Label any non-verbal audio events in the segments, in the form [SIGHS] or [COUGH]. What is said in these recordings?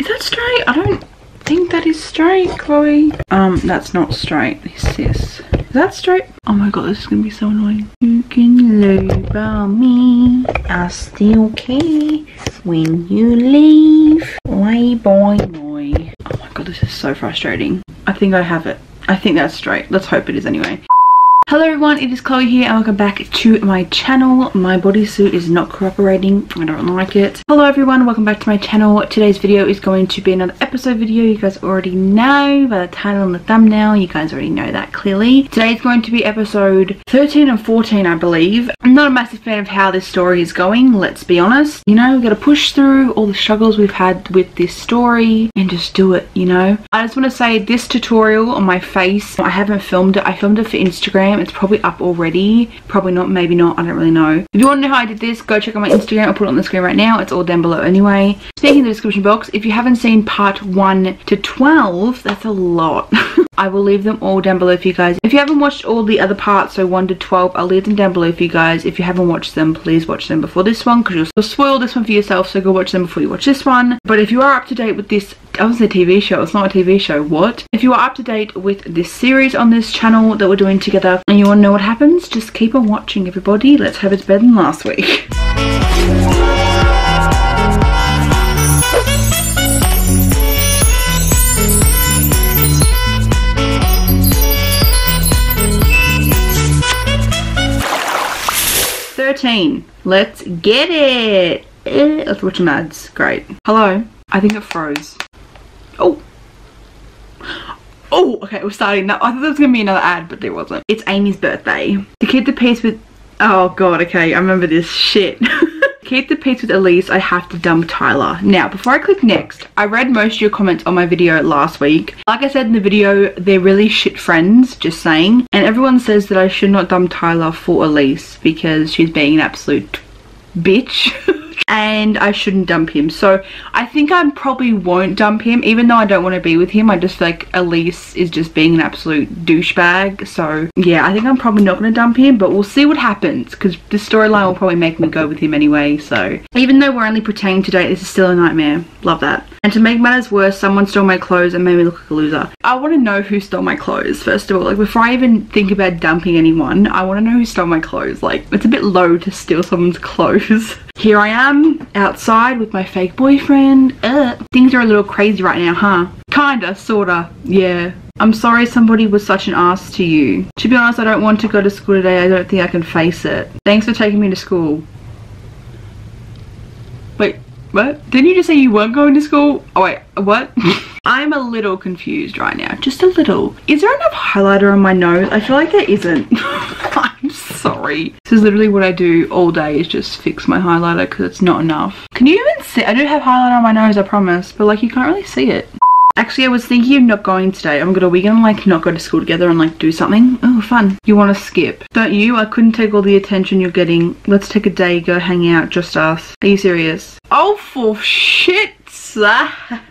Is that straight? I don't think that is straight, Chloe. Um, that's not straight, sis. Is that straight? Oh my god, this is gonna be so annoying. You can about me. I still care when you leave. Why boy boy. Oh my god, this is so frustrating. I think I have it. I think that's straight. Let's hope it is anyway. Hello everyone, it is Chloe here and welcome back to my channel. My bodysuit is not cooperating, I don't like it. Hello everyone, welcome back to my channel. Today's video is going to be another episode video. You guys already know by the title and the thumbnail, you guys already know that clearly. Today is going to be episode 13 and 14 I believe. I'm not a massive fan of how this story is going, let's be honest. You know, we gotta push through all the struggles we've had with this story and just do it, you know. I just want to say this tutorial on my face, I haven't filmed it. I filmed it for Instagram it's probably up already. Probably not, maybe not, I don't really know. If you want to know how I did this, go check out my Instagram. I'll put it on the screen right now. It's all down below anyway. Speaking in the description box, if you haven't seen part 1 to 12, that's a lot. [LAUGHS] I will leave them all down below for you guys. If you haven't watched all the other parts, so 1 to 12, I'll leave them down below for you guys. If you haven't watched them, please watch them before this one because you'll, spoil this one for yourself, so go watch them before you watch this one. But if you are up to date with this, I was a TV show, it's not a TV show, what? If you are up to date with this series on this channel that we're doing together and you want to know what happens, just keep on watching everybody. Let's hope it's better than last week. [LAUGHS] 13. Let's get it. Eh, let's watch some ads. Great. Hello. I think it froze. Oh. Oh, okay, we're starting now. I thought there was going to be another ad, but there wasn't. It's Amy's birthday. To keep the peace with... Oh, God, okay. I remember this shit. [LAUGHS] keep the peace with Elise, I have to dump Tyler. Now, before I click next, I read most of your comments on my video last week. Like I said in the video, they're really shit friends, just saying. And everyone says that I should not dump Tyler for Elise because she's being an absolute bitch. [LAUGHS] and I shouldn't dump him. So I think I probably won't dump him even though I don't want to be with him. I just like Elise is just being an absolute douchebag. So yeah, I think I'm probably not going to dump him but we'll see what happens because the storyline will probably make me go with him anyway. So even though we're only pretending to date, this is still a nightmare. Love that. And to make matters worse, someone stole my clothes and made me look like a loser. I want to know who stole my clothes first of all. Like before I even think about dumping anyone, I want to know who stole my clothes. Like it's a bit low to steal someone's [LAUGHS] clothes. Here I am outside with my fake boyfriend. Uh, things are a little crazy right now, huh? Kinda, sorta, yeah. I'm sorry somebody was such an ass to you. To be honest, I don't want to go to school today. I don't think I can face it. Thanks for taking me to school. Wait, what? Didn't you just say you weren't going to school? Oh wait, what? [LAUGHS] I'm a little confused right now, just a little. Is there enough highlighter on my nose? I feel like there isn't. [LAUGHS] I'm sorry. This is literally what I do all day is just fix my highlighter because it's not enough. Can you even see? I do have highlighter on my nose, I promise, but like you can't really see it. Actually, I was thinking of not going today. I'm gonna, we gonna like not go to school together and like do something? Oh, fun. You wanna skip? Don't you? I couldn't take all the attention you're getting. Let's take a day, go hang out, just us. Are you serious? Oh, for. [LAUGHS]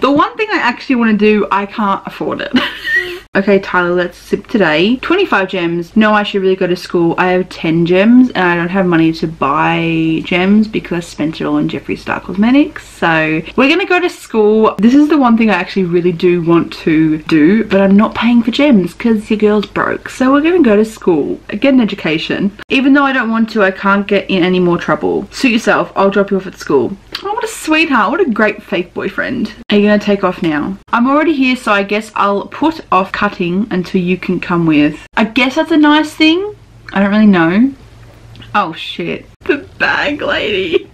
The one thing I actually want to do, I can't afford it. [LAUGHS] okay, Tyler, let's sip today. 25 gems. No, I should really go to school. I have 10 gems and I don't have money to buy gems because I spent it all on Jeffree Star Cosmetics. So we're going to go to school. This is the one thing I actually really do want to do, but I'm not paying for gems because your girl's broke. So we're going to go to school, get an education. Even though I don't want to, I can't get in any more trouble. Suit yourself. I'll drop you off at school. Oh, what a sweetheart. What a great fake boyfriend. Are you going to take off now? I'm already here, so I guess I'll put off cutting until you can come with. I guess that's a nice thing. I don't really know. Oh, shit. The bag lady.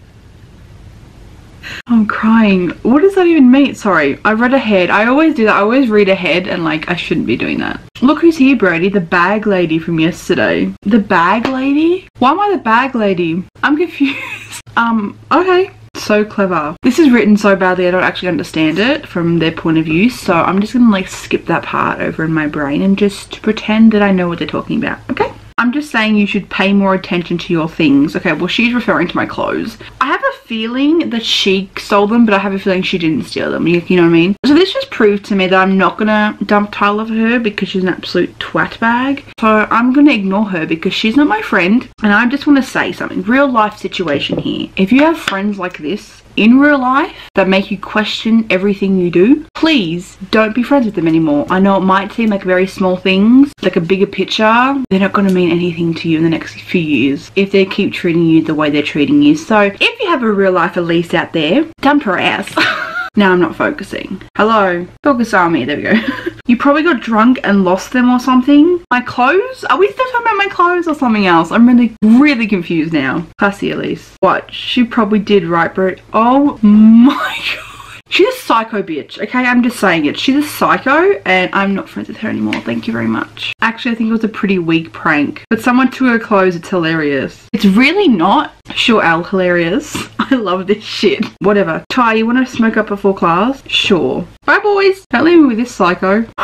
I'm crying. What does that even mean? Sorry, I read ahead. I always do that. I always read ahead and like I shouldn't be doing that. Look who's here, Brody. The bag lady from yesterday. The bag lady? Why am I the bag lady? I'm confused. [LAUGHS] um, okay so clever. This is written so badly I don't actually understand it from their point of view so I'm just gonna like skip that part over in my brain and just pretend that I know what they're talking about, okay? I'm just saying you should pay more attention to your things. Okay, well she's referring to my clothes. I have a feeling that she stole them, but I have a feeling she didn't steal them. You, you know what I mean? So this just proved to me that I'm not gonna dump Tyler for her because she's an absolute twat bag. So I'm gonna ignore her because she's not my friend. And I just want to say something. Real life situation here. If you have friends like this, in real life that make you question everything you do, please don't be friends with them anymore. I know it might seem like very small things, like a bigger picture, they're not going to mean anything to you in the next few years if they keep treating you the way they're treating you. So if you have a real life Elise out there, dump her ass. [LAUGHS] Now I'm not focusing. Hello. Focus on me. There we go. [LAUGHS] you probably got drunk and lost them or something. My clothes? Are we still talking about my clothes or something else? I'm really, really confused now. Classy Elise. What? She probably did, right, bro? Oh my [LAUGHS] god. She's a psycho bitch, okay? I'm just saying it. She's a psycho and I'm not friends with her anymore. Thank you very much. Actually, I think it was a pretty weak prank. But someone took her clothes, it's hilarious. It's really not. Sure, Al, hilarious. [LAUGHS] [LAUGHS] I love this shit. Whatever. Ty, you want to smoke up before class? Sure. Bye, boys. Don't leave me with this psycho. [SIGHS]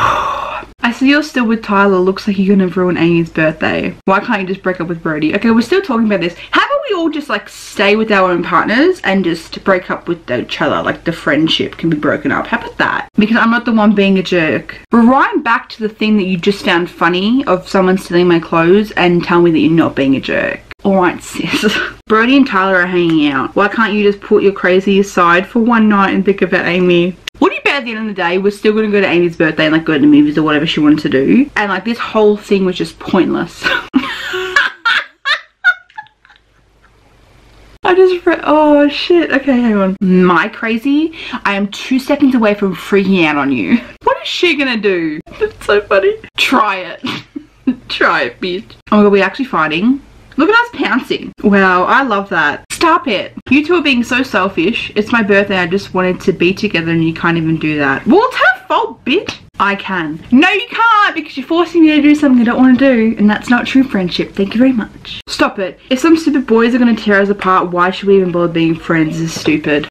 I see you're still with Tyler. Looks like you're gonna ruin Amy's birthday. Why can't you just break up with Brody? Okay, we're still talking about this. How about we all just like stay with our own partners and just break up with each other? Like the friendship can be broken up. How about that? Because I'm not the one being a jerk. Rewind back to the thing that you just found funny of someone stealing my clothes and tell me that you're not being a jerk. Alright sis. [LAUGHS] Brody and Tyler are hanging out. Why can't you just put your crazy aside for one night and think about Amy? What bet at the end of the day we're still gonna go to Amy's birthday and like go to the movies or whatever she wanted to do and like this whole thing was just pointless. [LAUGHS] I just oh shit, okay, hang on. My crazy, I am two seconds away from freaking out on you. [LAUGHS] What is she gonna do? that's so funny. Try it. Try it, bitch. Oh my god, we're actually fighting. Look at us pouncing. Wow, I love that. Stop it. You two are being so selfish. It's my birthday. I just wanted to be together and you can't even do that. Well, it's her fault, bitch. I can. No, you can't because you're forcing me to do something I don't want to do and that's not true friendship. Thank you very much. Stop it. If some stupid boys are going to tear us apart, why should we even bother being friends? This is stupid.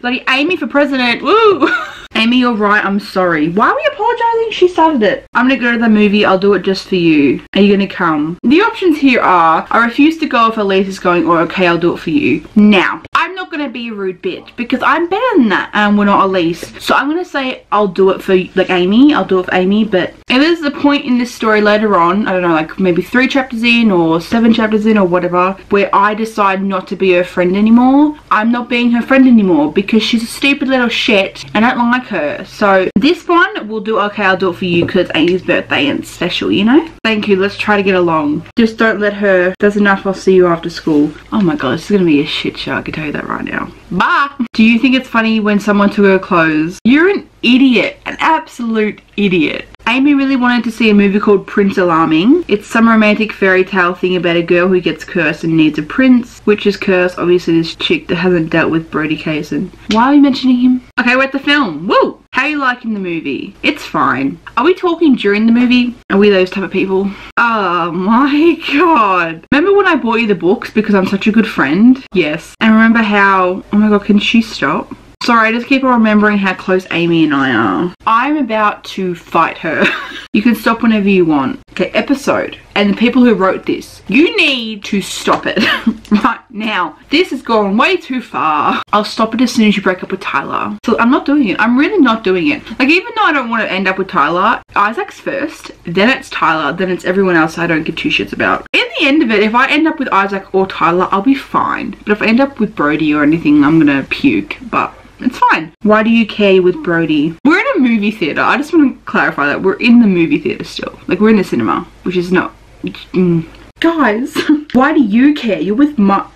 Bloody Amy for president. Woo! [LAUGHS] Amy, you're right. I'm sorry. Why are we apologizing? She started it. I'm gonna go to the movie. I'll do it just for you. Are you gonna come? The options here are I refuse to go if Elise is going or okay, I'll do it for you. Now, gonna be a rude bitch because I'm better than that and we're not Elise. So I'm gonna say I'll do it for like Amy. I'll do it for Amy. But if there's a point in this story later on, I don't know, like maybe three chapters in or seven chapters in or whatever, where I decide not to be her friend anymore, I'm not being her friend anymore because she's a stupid little shit and I don't like her. So this one will do okay, I'll do it for you because Amy's birthday and special, you know? Thank you, let's try to get along. Just don't let her, there's enough, I'll see you after school. Oh my god, this is gonna be a shit show, I can tell you that right now. Bye! Do you think it's funny when someone took her clothes? You're an idiot, an absolute idiot. Amy really wanted to see a movie called Prince Alarming. It's some romantic fairy tale thing about a girl who gets cursed and needs a prince, which is cursed. Obviously, this chick that hasn't dealt with Brody Kaysen. Why are we mentioning him? Okay, we're at the film. Woo! How are you liking the movie? It's fine. Are we talking during the movie? Are we those type of people? Oh my [LAUGHS] god. Remember when I bought you the books because I'm such a good friend? Yes. And remember how, oh my god, can she stop? Sorry, I just keep on remembering how close Amy and I are. I'm about to fight her. [LAUGHS] you can stop whenever you want. Okay, episode. And the people who wrote this, you need to stop it [LAUGHS] right now. This has gone way too far. I'll stop it as soon as you break up with Tyler. So I'm not doing it. I'm really not doing it. Like, even though I don't want to end up with Tyler, Isaac's first, then it's Tyler, then it's everyone else I don't give two shits about. In the end of it, if I end up with Isaac or Tyler, I'll be fine. But if I end up with Brody or anything, I'm gonna puke. But it's fine. Why do you care with Brody? We're in a movie theatre. I just want to clarify that. We're in the movie theatre still. Like, we're in the cinema, which is not... Mm. Guys, [LAUGHS] why do you care? You're with my...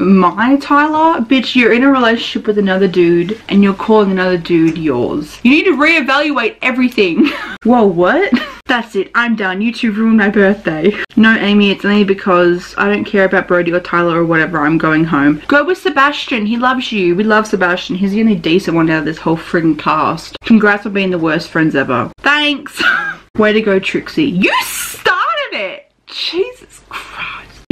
My Tyler? Bitch, you're in a relationship with another dude and you're calling another dude yours. You need to reevaluate everything. [LAUGHS] Whoa, what? [LAUGHS] That's it, I'm done. You two ruined my birthday. No, Amy, it's only because I don't care about Brody or Tyler or whatever. I'm going home. Go with Sebastian. He loves you. We love Sebastian. He's the only decent one out of this whole friggin' cast. Congrats on being the worst friends ever. Thanks. [LAUGHS] Way to go, Trixie. You started it. Jesus.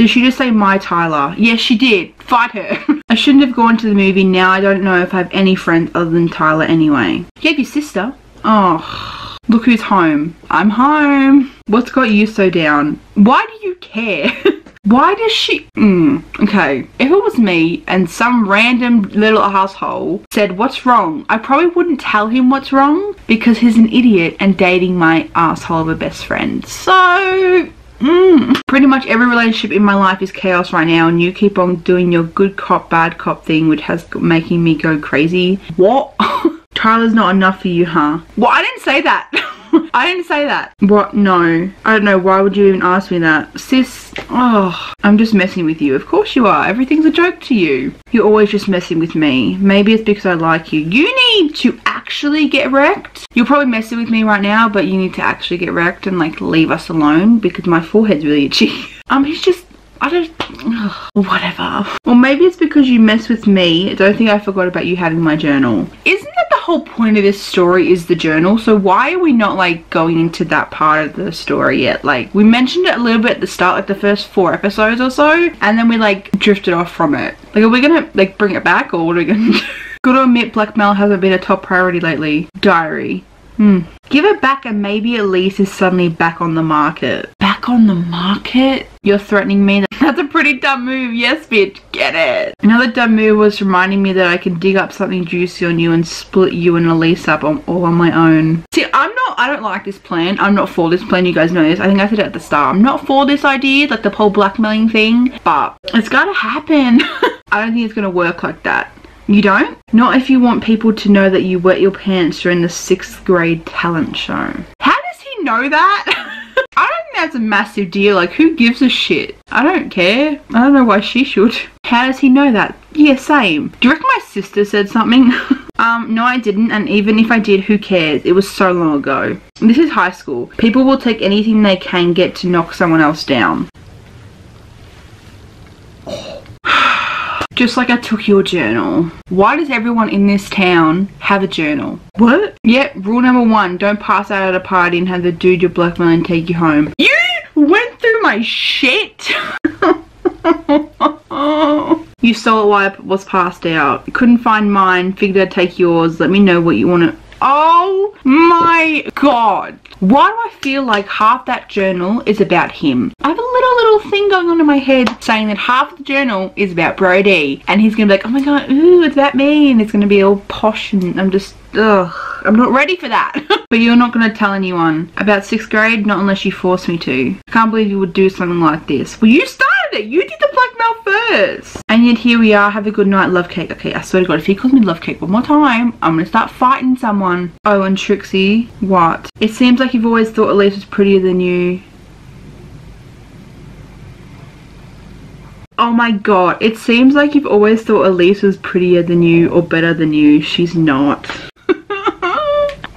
Did she just say my Tyler? Yes, she did. Fight her. [LAUGHS] I shouldn't have gone to the movie. Now I don't know if I have any friends other than Tyler anyway. You have your sister. Oh. Look who's home. I'm home. What's got you so down? Why do you care? [LAUGHS] Why does she... Mm, okay. If it was me and some random little asshole said what's wrong, I probably wouldn't tell him what's wrong because he's an idiot and dating my asshole of a best friend. So... Mm. Pretty much every relationship in my life is chaos right now, and you keep on doing your good cop, bad cop thing, which has making me go crazy. What? [LAUGHS] Tyler's not enough for you, huh? Well, I didn't say that. [LAUGHS] I didn't say that. What? No. I don't know. Why would you even ask me that? Sis, oh, I'm just messing with you. Of course you are. Everything's a joke to you. You're always just messing with me. Maybe it's because I like you. You need to actually get wrecked. You're probably messing with me right now, but you need to actually get wrecked and like leave us alone because my forehead's really itchy. [LAUGHS] um, he's just I don't, ugh, whatever. Or maybe it's because you mess with me. I don't think I forgot about you having my journal. Isn't that the whole point of this story is the journal? So why are we not like going into that part of the story yet? Like we mentioned it a little bit at the start, like the first four episodes or so, and then we like drifted off from it. Like are we gonna like bring it back or what are we gonna [LAUGHS] do? Gotta admit blackmail hasn't been a top priority lately. Diary. Hmm. Give it back and maybe Elise is suddenly back on the market. Back on the market? You're threatening me? [LAUGHS] That's a pretty dumb move. Yes, bitch. Get it. Another dumb move was reminding me that I can dig up something juicy on you and split you and Elise up on, all on my own. See, I'm not, I don't like this plan. I'm not for this plan. You guys know this. I think I said it at the start. I'm not for this idea, like the whole blackmailing thing, but it's gotta happen. [LAUGHS] I don't think it's gonna work like that. You don't? Not if you want people to know that you wet your pants during the sixth grade talent show. How does he know that? [LAUGHS] I don't think that's a massive deal. Like, who gives a shit? I don't care. I don't know why she should. How does he know that? Yeah, same. Do you reckon my sister said something? [LAUGHS] um, no I didn't, and even if I did, who cares? It was so long ago. This is high school. People will take anything they can get to knock someone else down. Just like I took your journal. Why does everyone in this town have a journal? What? Yep, rule number one, don't pass out at a party and have the dude you're blackmailing take you home. You went through my shit! [LAUGHS] you stole it while I was passed out. Couldn't find mine, figured I'd take yours. Let me know what you want to... Oh my god. Why do I feel like half that journal is about him? I have a little, little thing going on in my head saying that half the journal is about Brody. And he's going to be like, oh my god, ooh, it's about me. And it's going to be all posh and I'm just, ugh. I'm not ready for that. [LAUGHS] but you're not going to tell anyone about sixth grade, not unless you force me to. I can't believe you would do something like this. Well, you started it. You did the black blackmail first. And yet here we are. Have a good night, love cake. Okay, I swear to God, if he calls me love cake one more time, I'm going to start fighting someone. Oh, and Trixie, what? It seems like you've always thought Elise was prettier than you. Oh my god, it seems like you've always thought Elise was prettier than you or better than you. She's not.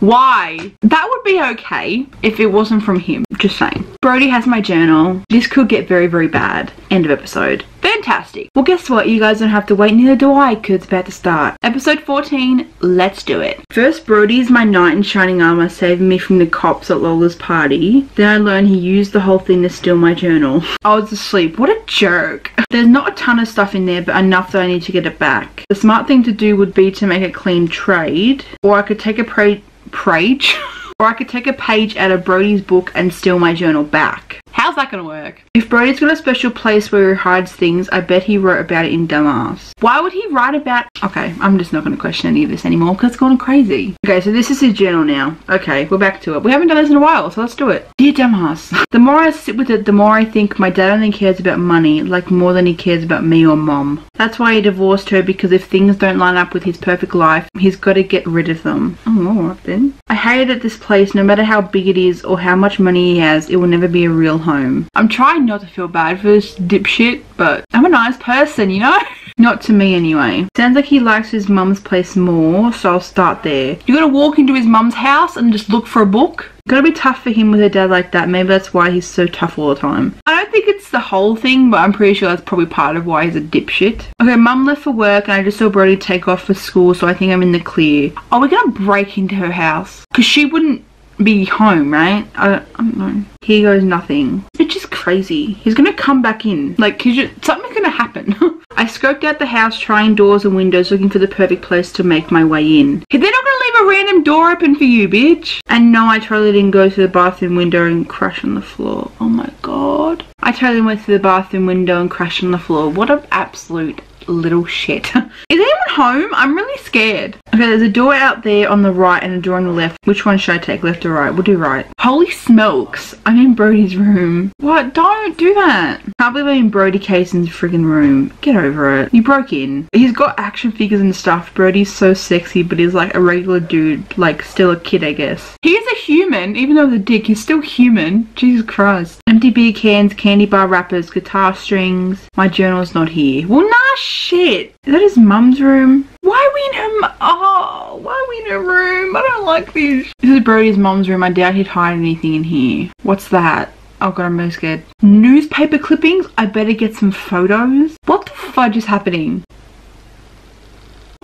Why? That would be okay if it wasn't from him. Just saying. Brody has my journal. This could get very, very bad. End of episode. Fantastic. Well, guess what? You guys don't have to wait, neither do I, because it's about to start. Episode 14, let's do it. First, Brody is my knight in shining armor, saving me from the cops at Lola's party. Then I learn he used the whole thing to steal my journal. I was asleep. What a jerk. There's not a ton of stuff in there, but enough that I need to get it back. The smart thing to do would be to make a clean trade, or I could take a pre- page. [LAUGHS] or I could take a page out of Brody's book and steal my journal back. How's that gonna work? If Brody's got a special place where he hides things, I bet he wrote about it in Dumbass. Why would he write about... Okay, I'm just not gonna question any of this anymore because it's gone crazy. Okay, so this is his journal now. Okay, we're back to it. We haven't done this in a while, so let's do it. Dear Dumbass, [LAUGHS] the more I sit with it, the more I think my dad only cares about money, like more than he cares about me or mom. That's why he divorced her because if things don't line up with his perfect life, he's got to get rid of them. Oh, then. I hate that this place, no matter how big it is or how much money he has, it will never be a real home. I'm trying not to feel bad for this dipshit, but I'm a nice person, you know? [LAUGHS] not to me anyway. Sounds like he likes his mum's place more, so I'll start there. You gotta walk into his mum's house and just look for a book? Gotta be tough for him with a dad like that. Maybe that's why he's so tough all the time. I don't think it's the whole thing, but I'm pretty sure that's probably part of why he's a dipshit. Okay, mum left for work and I just saw Brody take off for school, so I think I'm in the clear. Are we gonna break into her house? Because she wouldn't be home, right? I I don't know. Here goes nothing. It's just crazy. He's gonna come back in. Like, just, something's gonna happen. [LAUGHS] I scoped out the house, trying doors and windows, looking for the perfect place to make my way in. They're not gonna leave a random door open for you, bitch. And no, I totally didn't go through the bathroom window and crash on the floor. Oh my god. I totally went through the bathroom window and crashed on the floor. What an absolute little shit. [LAUGHS] Is anyone home? I'm really scared. Okay, there's a door out there on the right and a door on the left. Which one should I take, left or right? We'll do right. Holy smokes, I'm in Brody's room. What? Don't do that. Can't believe I'm in Brody Cason's friggin' room. Get over it. You broke in. He's got action figures and stuff. Brody's so sexy, but he's like a regular dude, like still a kid, I guess. He is a human, even though the dick, he's still human. Jesus Christ. Empty beer cans, candy bar wrappers, guitar strings. My journal's not here. Well, nah, shit. Is that his mum's room? Why are we in her? Oh, why are we in her room? I don't like this. This is Brody's mum's room. I doubt he'd hide anything in here. What's that? Oh god, I'm really scared. Newspaper clippings? I better get some photos. What the fudge is happening?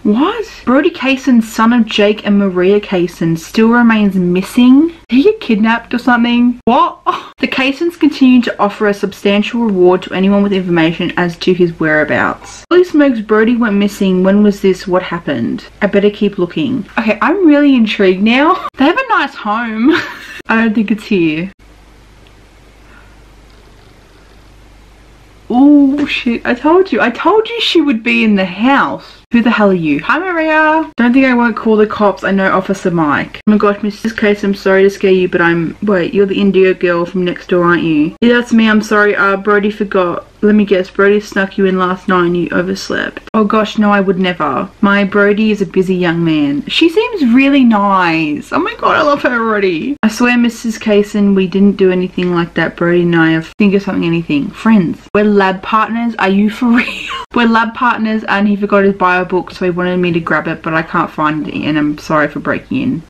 What? Brody Cason, son of Jake and Maria Cason, still remains missing? Did he get kidnapped or something? What? [LAUGHS] The Casons continue to offer a substantial reward to anyone with information as to his whereabouts. Holy smokes, Brody went missing. When was this? What happened? I better keep looking. Okay, I'm really intrigued now. [LAUGHS] They have a nice home. [LAUGHS] I don't think it's here. Oh shit, I told you. I told you she would be in the house. Who the hell are you? Hi Maria! Don't think I won't call the cops. I know Officer Mike. Oh my gosh, Mrs. Case, I'm sorry to scare you, but I'm... Wait, you're the India girl from next door, aren't you? Yeah, that's me. I'm sorry. Uh, Brody forgot. Let me guess, Brody snuck you in last night and you overslept. Oh gosh, no, I would never. My Brody is a busy young man. She seems really nice. Oh my god, I love her already. I swear, Mrs. Kaysen, we didn't do anything like that. Brody and I have think of something, anything. Friends. We're lab partners. Are you for [LAUGHS] real? We're lab partners and he forgot his bio book, so he wanted me to grab it, but I can't find it and I'm sorry for breaking in.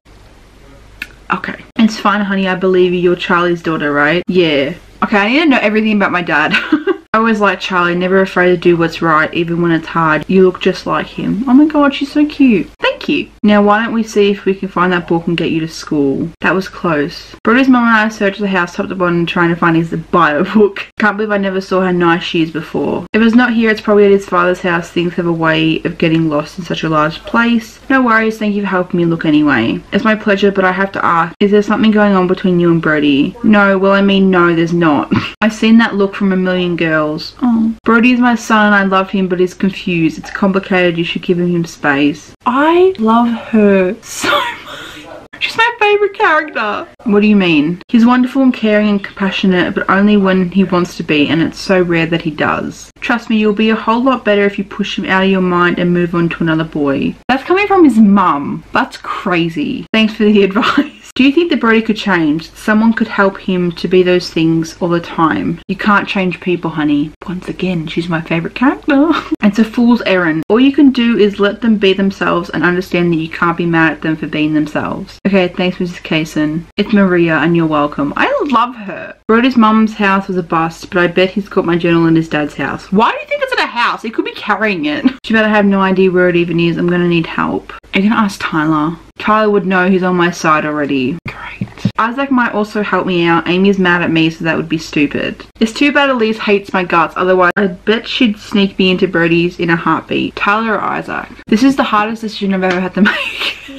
Okay. It's fine, honey. I believe you. You're Charlie's daughter, right? Yeah. Okay, I need to know everything about my dad. [LAUGHS] I always like Charlie, never afraid to do what's right, even when it's hard. You look just like him. Oh my god, she's so cute. Thank you. Now, why don't we see if we can find that book and get you to school? That was close. Brody's mum and I searched the house top to bottom trying to find his bio [LAUGHS] book. Can't believe I never saw how nice she is before. If it's not here, it's probably at his father's house. Things have a way of getting lost in such a large place. No worries, thank you for helping me look anyway. It's my pleasure, but I have to ask, is there something going on between you and Brody? No, well I mean no, there's not. [LAUGHS] I've seen that look from a million girls. Oh. Brody is my son and I love him but he's confused. It's complicated. You should give him space. I love her so much. She's my favourite character. What do you mean? He's wonderful and caring and compassionate, but only when he wants to be, and it's so rare that he does. Trust me, you'll be a whole lot better if you push him out of your mind and move on to another boy. That's coming from his mum. That's crazy. Thanks for the [LAUGHS] advice. Do you think that Brody could change? Someone could help him to be those things all the time. You can't change people, honey. Once again, she's my favourite character. [LAUGHS] it's a fool's errand. All you can do is let them be themselves and understand that you can't be mad at them for being themselves. Okay, thanks, Mrs. Kaysen. It's Maria, and you're welcome. I love her. Brody's mum's house was a bust, but I bet he's got my journal in his dad's house. Why do you think it's at a house? He could be carrying it. She better have no idea where it even is. I'm gonna need help. I'm gonna ask Tyler. Tyler would know he's on my side already. Great. Isaac might also help me out. Amy's mad at me, so that would be stupid. It's too bad Elise hates my guts, otherwise I bet she'd sneak me into Brody's in a heartbeat. Tyler or Isaac? This is the hardest decision I've ever had to [LAUGHS] make.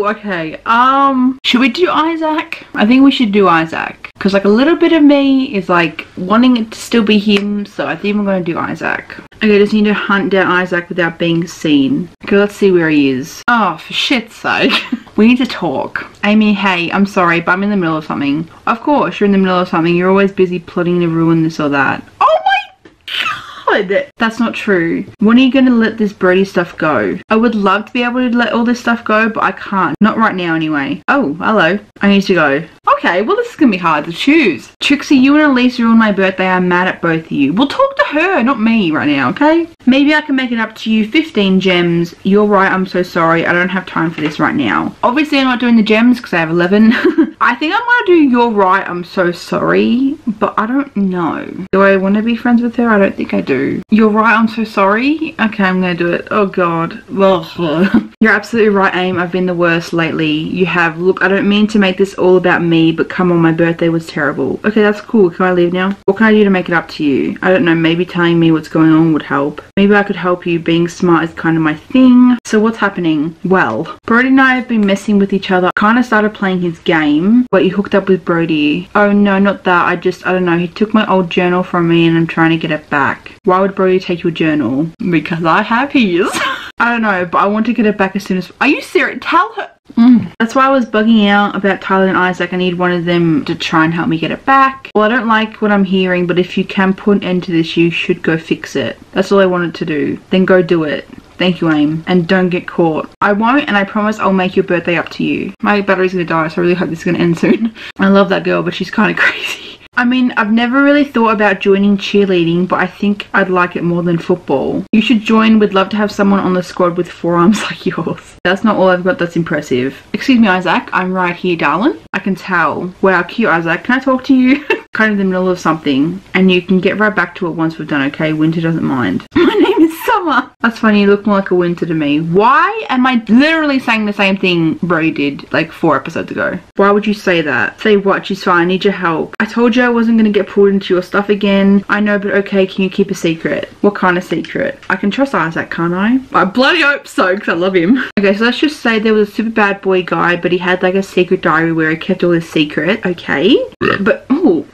Okay. Um, should we do Isaac? I think we should do Isaac. Because like a little bit of me is like wanting it to still be him, so I think we're going to do Isaac. Okay, just need to hunt down Isaac without being seen. Okay, let's see where he is. Oh, for shit's sake. [LAUGHS] we need to talk. Amy, hey, I'm sorry, but I'm in the middle of something. Of course, you're in the middle of something. You're always busy plotting to ruin this or that. Oh my god! That's not true. When are you going to let this Brody stuff go? I would love to be able to let all this stuff go, but I can't. Not right now anyway. Oh, hello. I need to go. Okay, well this is gonna be hard to choose. Trixie, you and Elise ruined my birthday. I'm mad at both of you. We'll talk to her, not me right now, okay? Maybe I can make it up to you 15 gems. You're right, I'm so sorry. I don't have time for this right now. Obviously, I'm not doing the gems because I have 11. [LAUGHS] I think I'm gonna do you're right, I'm so sorry. But I don't know. Do I want to be friends with her? I don't think I do. You're right, I'm so sorry. Okay, I'm gonna do it. Oh god. [LAUGHS] Uh, You're absolutely right, Aim. I've been the worst lately. You have. Look, I don't mean to make this all about me, but come on, my birthday was terrible. Okay, that's cool. Can I leave now? What can I do to make it up to you? I don't know, maybe telling me what's going on would help. Maybe I could help you. Being smart is kind of my thing. So what's happening? Well, Brody and I have been messing with each other. Kind of started playing his game, but you hooked up with Brody. Oh no, not that. I just, I don't know. He took my old journal from me and I'm trying to get it back. Why would Brody take your journal? Because I have his. [LAUGHS] I don't know, but I want to get it back as soon as. Are you serious? Tell her. Mm. That's why I was bugging out about Tyler and Isaac. I need one of them to try and help me get it back. Well, I don't like what I'm hearing, but if you can put an end to this, you should go fix it. That's all I wanted to do. Then go do it. Thank you, Aim. And don't get caught. I won't, and I promise I'll make your birthday up to you. My battery's gonna die, so I really hope this is gonna end soon. [LAUGHS] I love that girl, but she's kind of [LAUGHS] crazy. I mean, I've never really thought about joining cheerleading, but I think I'd like it more than football. You should join. We'd love to have someone on the squad with forearms [LAUGHS] like yours. That's not all I've got that's impressive. Excuse me, Isaac. I'm right here, darling. I can tell. Wow, cute, Isaac. Can I talk to you? [LAUGHS] kind of in the middle of something, and you can get right back to it once we've done, okay? Winter doesn't mind. [LAUGHS] My name is Summer. That's funny. You look more like a winter to me. Why am I literally saying the same thing Brody did like four episodes ago? Why would you say that? Say what? She's fine. I need your help. I told you I wasn't going to get pulled into your stuff again. I know, but okay, can you keep a secret? What kind of secret? I can trust Isaac, can't I? I bloody hope so, because I love him. [LAUGHS] Okay, so let's just say there was a super bad boy guy, but he had like a secret diary where he kept all his secret, okay? But, oh,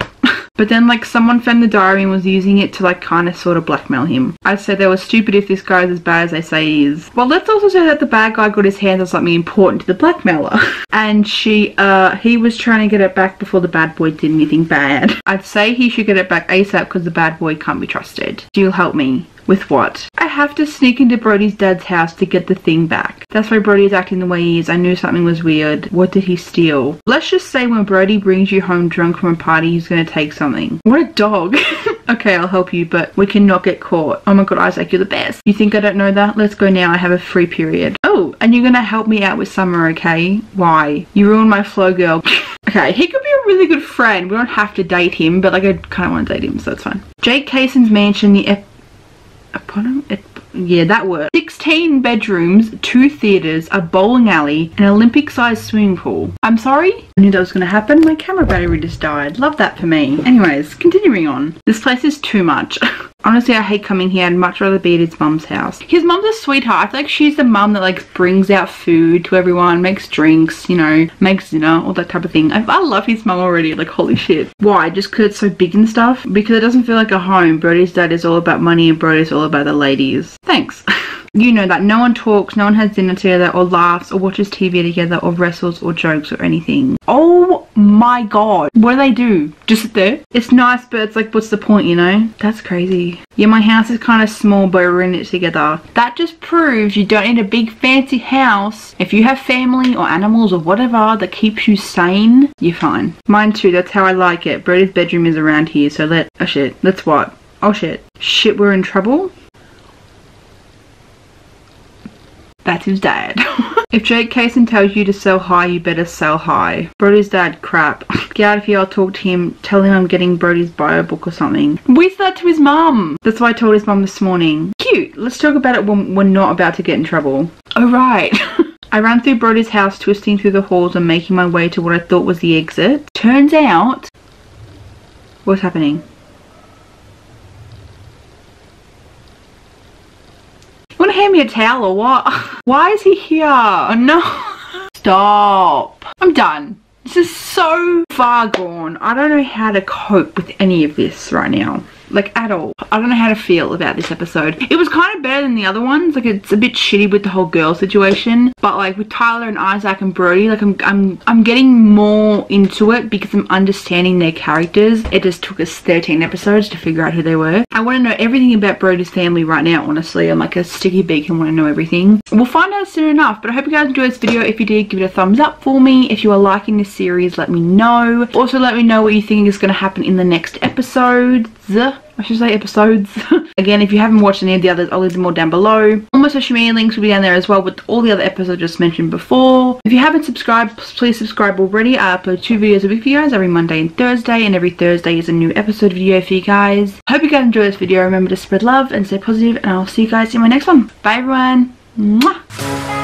but then like someone found the diary and was using it to like kind of sort of blackmail him. I'd say they were stupid if this guy's as bad as they say he is. Well, let's also say that the bad guy got his hands on something important to the blackmailer. [LAUGHS] and she, uh, he was trying to get it back before the bad boy did anything bad. I'd say he should get it back ASAP because the bad boy can't be trusted. Do you help me? With what? I have to sneak into Brody's dad's house to get the thing back. That's why Brody's acting the way he is. I knew something was weird. What did he steal? Let's just say when Brody brings you home drunk from a party, he's gonna take something. What a dog. [LAUGHS] okay, I'll help you, but we cannot get caught. Oh my god, Isaac, you're the best. You think I don't know that? Let's go now. I have a free period. Oh, and you're gonna help me out with Summer, okay? Why? You ruined my flow, girl. [LAUGHS] okay, he could be a really good friend. We don't have to date him, but like I kind of want to date him, so that's fine. Jake Kason's mansion, the ep Apollo? Yeah, that word. 16 bedrooms, two theatres, a bowling alley, an Olympic-sized swimming pool. I'm sorry? I knew that was going to happen. My camera battery just died. Love that for me. Anyways, continuing on. This place is too much. [LAUGHS] Honestly, I hate coming here. I'd much rather be at his mum's house. His mum's a sweetheart. I feel like she's the mum that like brings out food to everyone, makes drinks, you know, makes dinner, all that type of thing. I, I love his mum already. Like, holy shit. Why? Just because it's so big and stuff? Because it doesn't feel like a home. Brody's dad is all about money and Brody's all about the ladies. Thanks. [LAUGHS] you know that no one talks, no one has dinner together or laughs or watches TV together or wrestles or jokes or anything. Oh my god. What do they do? Just sit there? It's nice, but it's like, what's the point, you know? That's crazy. Yeah, my house is kind of small, but we're in it together. That just proves you don't need a big fancy house. If you have family or animals or whatever that keeps you sane, you're fine. Mine too, that's how I like it. Brody's bedroom is around here, so let, oh shit, let's what? Oh shit. Shit, we're in trouble? That's his dad. [LAUGHS] if Jake Kason tells you to sell high, you better sell high. Brody's dad, crap. [LAUGHS] Get out of here, I'll talk to him. Tell him I'm getting Brody's bio book or something. We said that to his mum. That's why I told his mum this morning. Cute. Let's talk about it when we're not about to get in trouble. Oh, right. [LAUGHS] I ran through Brody's house, twisting through the halls and making my way to what I thought was the exit. Turns out... What's happening? want to hand me a towel or what? [LAUGHS] Why is he here? Oh, no. Stop. I'm done. This is so far gone. I don't know how to cope with any of this right now like at all. I don't know how to feel about this episode. It was kind of better than the other ones. Like it's a bit shitty with the whole girl situation, but like with Tyler and Isaac and Brody, like I'm I'm I'm getting more into it because I'm understanding their characters. It just took us 13 episodes to figure out who they were. I want to know everything about Brody's family right now, honestly. I'm like a sticky beak and want to know everything. We'll find out soon enough, but I hope you guys enjoyed this video. If you did, give it a thumbs up for me. If you are liking this series, let me know. Also, let me know what you think is going to happen in the next episodes. I should say episodes. [LAUGHS] Again, if you haven't watched any of the others, I'll leave them all down below. All my social media links will be down there as well with all the other episodes I just mentioned before. If you haven't subscribed, please subscribe already. Uh, I upload two videos a week for you guys every Monday and Thursday, and every Thursday is a new episode video for you guys. Hope you guys enjoy this video. Remember to spread love and stay positive, and I'll see you guys in my next one. Bye everyone. Mwah.